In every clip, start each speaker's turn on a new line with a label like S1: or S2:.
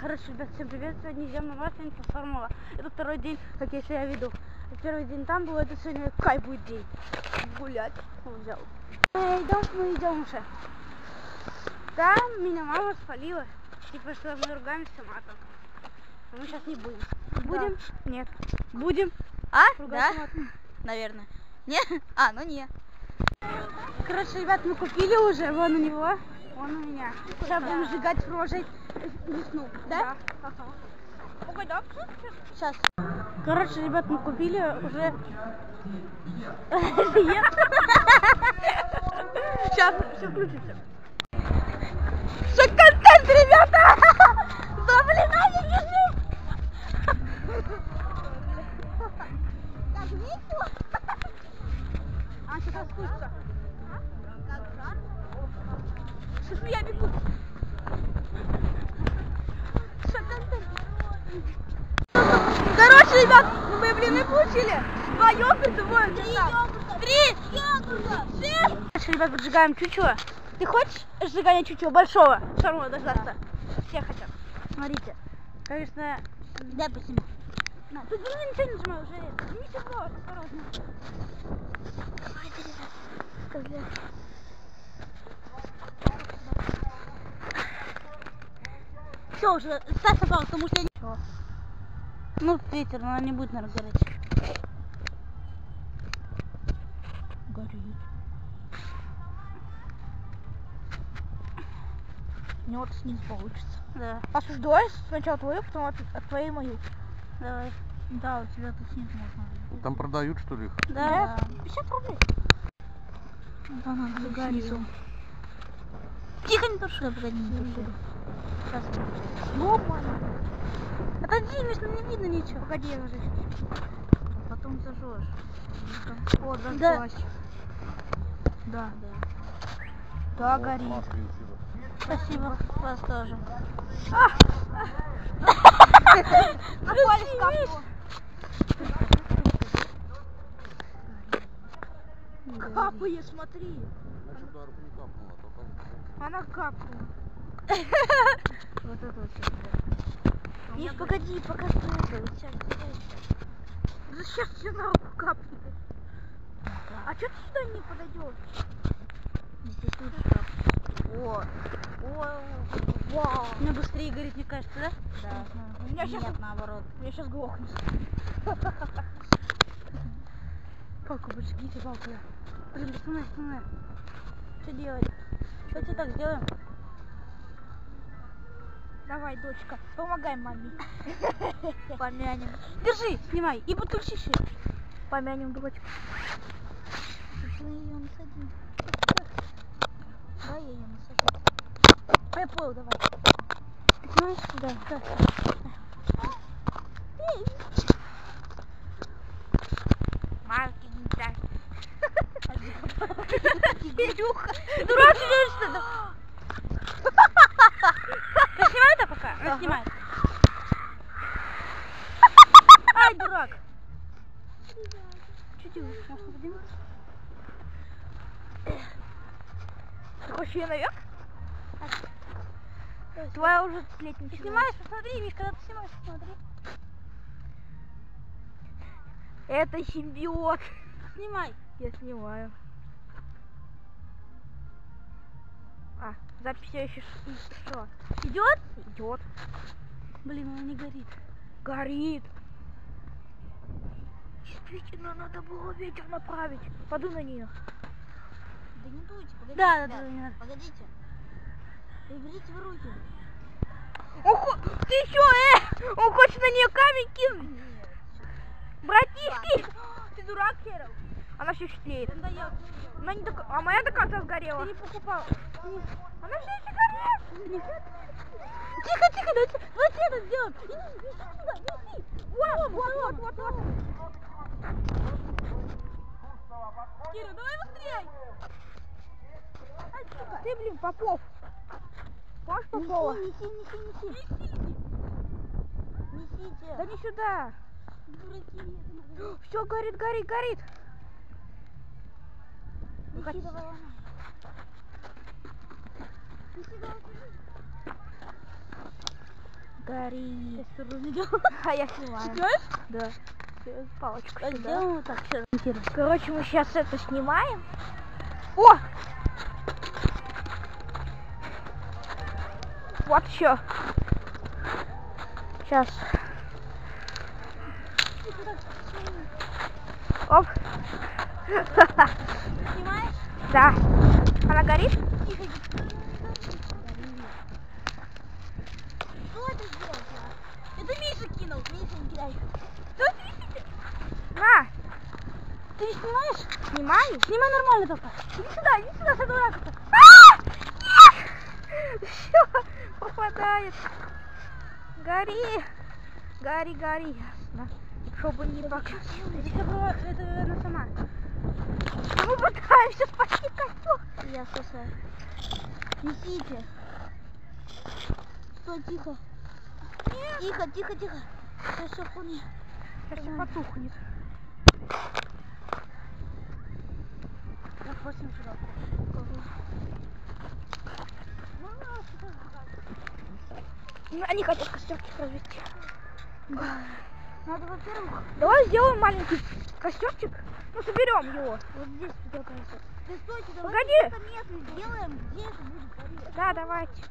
S1: Хорошо, ребят, всем привет. Сегодня идем на Формула. Это второй день, как я себя веду. Первый день там был, это сегодня кай будет день. Гулять. Он взял. Э, идем, мы идем уже. Там меня мама спалила. Типа, что мы ругаемся матом. Но мы сейчас не будем. Будем? Нет. Будем.
S2: А?
S1: Ругаться
S2: Да?
S1: матом.
S2: Наверное. Не? А, ну не.
S1: Короче, ребят, мы купили уже. Вон у него. Вон у меня. Сейчас будем сжигать рожей весну. Да? Ага. Угадай,
S2: Сейчас.
S1: Короче, ребят, мы купили уже... Сейчас, все включится. Что контент, ребята? Да блин, Аня, бежим! Ну мы блины получили. Два йогурта, двое Три йогурта. Короче, ребят, поджигаем чучело. Ты хочешь сжигание чучела большого? Шарма дождаться. Все хотят. Смотрите. Конечно,
S2: Дай посниму.
S1: на, тут блин, ничего не нажимаю уже. Ничего, осторожно.
S2: Все уже, ставь паузу, потому что я не...
S1: Ну, ветер, она не будет, наверное, гореть.
S2: Горит. У него снизу получится.
S1: Да,
S2: Осуждай сначала твою, потом от, твоей мою.
S1: давай.
S2: Да, у тебя тут снизу можно.
S3: Там продают что ли их?
S1: Да.
S2: 50 рублей.
S1: Да, надо загорело.
S2: Снизу. Тихо, не туши. Да, погоди, не туши. Сейчас. Ломано.
S1: Отойди, Миш, ну не видно ничего.
S2: Погоди, я уже. Потом зажжешь. О,
S1: Да.
S2: зажглась. Да, да. Да, горит.
S1: Спасибо.
S2: Вас тоже.
S1: Капсулу.
S2: Капает, смотри.
S3: Значит, да, руку не капнула, а только...
S2: Она капнула. Вот это вот сейчас.
S1: Миш, погоди, пока строго.
S2: Сейчас, Да сейчас все на руку капнет. А что ты сюда не подойдешь? Капнет. О, о, вау.
S1: Меня быстрее горит, мне кажется, да?
S2: Да. У меня сейчас
S1: Нет,
S2: наоборот. У меня сейчас глохнет.
S1: Палку поджигите, палку. Блин, пацаны, пацаны. Что делать? Давайте так сделаем.
S2: Давай, дочка, помогай маме. Помянем.
S1: Держи, снимай. И подключи еще.
S2: Помянем дочку. Мы ее насадим. Давай я ее насажу. А я понял, давай.
S1: Ты снимаешь? Да, да.
S2: Маркетинг, да.
S1: Илюха, ты дурак, что ли? Ты снимай это пока? Ну,
S2: Ага.
S1: снимай. Ай, дурак. Что делаешь? Может, поднимешь?
S2: Ты хочешь ее наверх?
S1: Твоя уже тлеть Ты снимаешь? Посмотри, Миш, когда ты снимаешь, посмотри.
S2: Это симбиот.
S1: Снимай.
S2: Я снимаю. А, запись все еще что?
S1: Идет?
S2: Идет.
S1: Блин, она не горит.
S2: Горит. Действительно, надо было ветер направить. Поду на нее.
S4: Да не дуйте, погодите.
S1: Да, да, да, надо.
S4: Погодите. Да берите в руки.
S2: Он хо- Ты что, э? Он хочет на нее камень кинуть. Братишки! Ты дурак, Херов? Она все тлеет. Она не так... А моя до конца сгорела.
S1: Ты не покупал.
S2: Она все еще горит.
S1: Тихо, тихо, давайте, давайте это сделаем. Иди, иди сюда, неси.
S2: Вот, вот, вот, вот, вот.
S1: Кира, давай быстрее.
S2: Ты, блин, Попов. Помнишь Попова?
S1: Неси, неси, неси, неси. Несите.
S2: Да не сюда.
S1: Дураки.
S2: Все горит, горит, горит.
S1: Неси, давай, ладно.
S4: Гори.
S2: А я снимаю.
S4: Знаешь?
S2: Да. Палочку
S4: Так,
S2: сюда.
S4: сделаем вот так. Все.
S2: Короче, мы сейчас это снимаем. О! Вот еще. Сейчас. Оп.
S4: Снимаешь?
S2: Да. Она горит?
S4: Кто это сделал? а? Это Миша кинул. Миша, не кидай.
S2: На,
S4: Ты не снимаешь?
S2: снимаю.
S4: Снимай нормально только.
S2: Иди сюда, иди сюда, с этого ракурса. Все, попадает. Гори. Гори, гори. Ясно. Чтобы не пока.
S1: Это, было- это она сама.
S2: Мы пытаемся спасти костер.
S4: Я спасаю. Несите. Стой, тихо. Тихо, тихо, тихо. Сейчас все хуйня.
S2: Сейчас все потухнет.
S1: Сюда.
S2: Ну, Они хотят костерчик развести.
S1: Надо, во-первых,
S2: Давай сделаем маленький костерчик. Ну, соберем его.
S1: вот здесь только это.
S4: Ты стойте, давай
S2: Погоди.
S4: место сделаем, где это будет гореть.
S2: Да, давайте.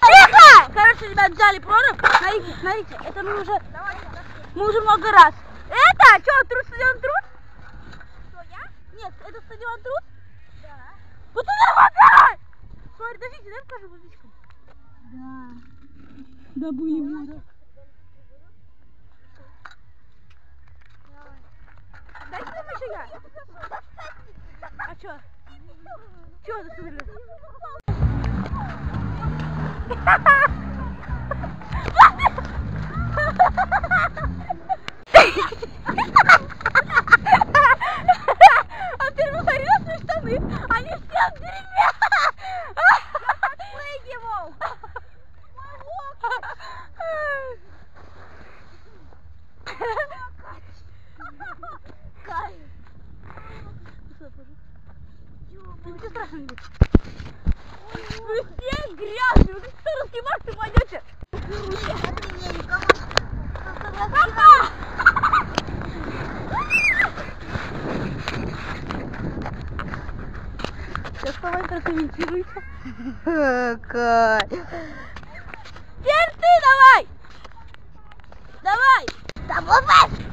S1: Тихо! Короче, ребят, взяли прорубь. Смотрите, смотрите, это мы уже, мы уже много раз.
S2: Это, что, труд стадион труд?
S1: Нет, это стадион труд?
S4: Да.
S1: Вот это вода! Смотри, подождите, дай покажу водичку.
S4: Да.
S1: Да были вода.
S2: Дайте нам еще я.
S1: А что?
S2: Чего ты смотришь? А ты посмотри на свои штаны, они все в дерьме. Спрыгивал.
S4: Кайф.
S1: Ничего страшного не будет.
S2: Вы все грязные, вы как марш ты пойдете.
S4: Никого.
S1: Сейчас давай прокомментируйте.
S2: Теперь ты давай. Давай.
S4: Да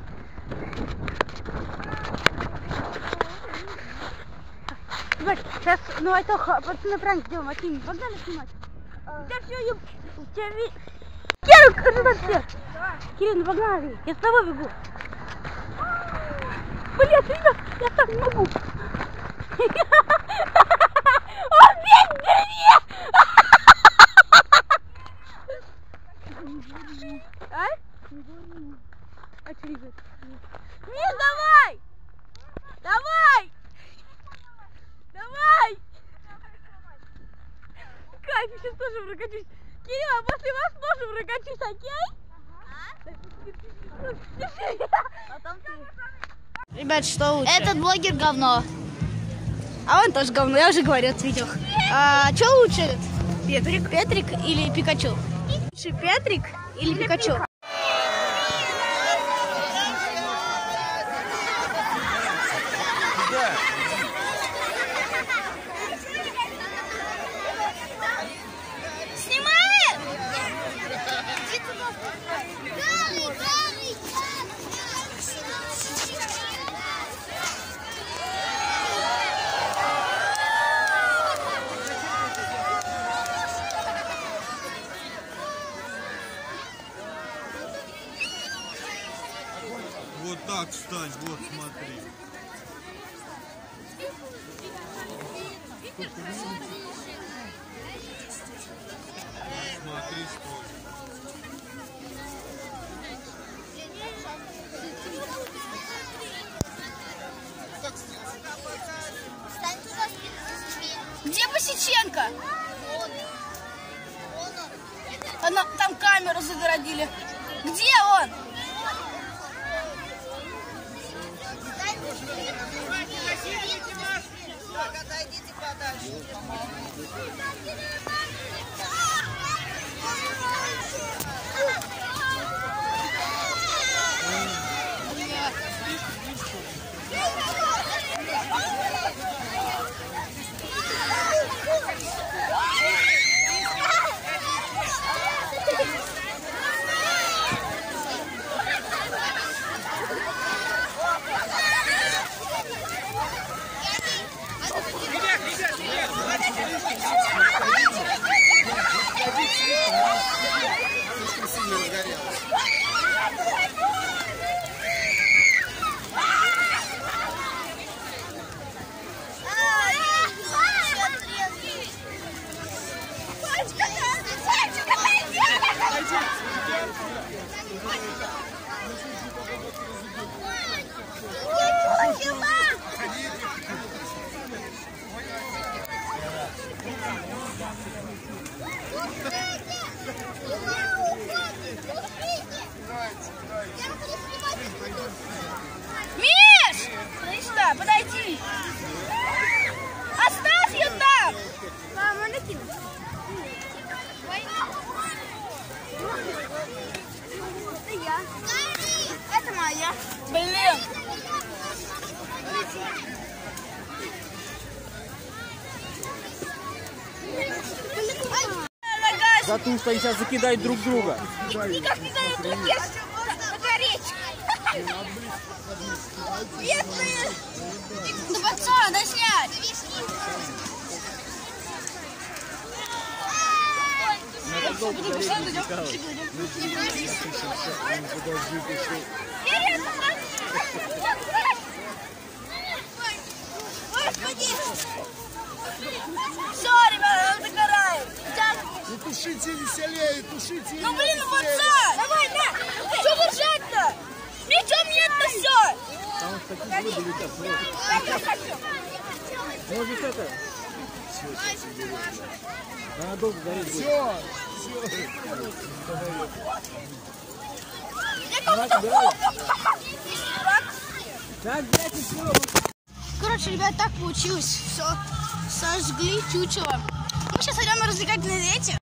S1: Ребят, сейчас, ну это ха- пацаны пранк сделаем, а ты погнали снимать.
S2: У тебя все еб... У тебя ви...
S1: Кирилл, скажи так все. Кирилл, ну погнали, я с тобой бегу.
S2: Блин, видно, я так не могу. Он весь в дерьме. А?
S1: А что, ребят?
S2: Миш, давай! Давай! Давай! Кайф, я сейчас тоже прокачусь. Кирилл, а после вас тоже прокачусь, окей?
S4: Потом ты.
S1: Ребят, что лучше?
S4: Этот блогер говно.
S1: А он тоже говно, я уже говорил в видео. А что лучше? Петрик. Петрик или Пикачу? Лучше Петрик или Пикачу? Посеченко? Она, там камеру загородили. Где он?
S4: Отойдите подальше.
S1: Миш! Слышь, да, подойди! Оставь ее там! Мама, накинь. Это моя. Блин!
S5: За ту, что они сейчас закидают друг друга.
S1: Никак не дают руки нагореть. Бедные!
S6: Ну, пацан, дай снять.
S1: Господи! Все, ребята, мы догораем.
S7: Ну тушите веселее, тушите.
S1: Ну блин, ну пацан! Давай, на! Что держать-то? Ничего нет-то все!
S5: Там вот такие воды летят. Может это? Она долго будет.
S7: Все, все.
S5: Так, блядь, и все.
S6: Короче, ребят, так получилось. Все, сожгли чучело. Мы сейчас идем на развлекательные дети.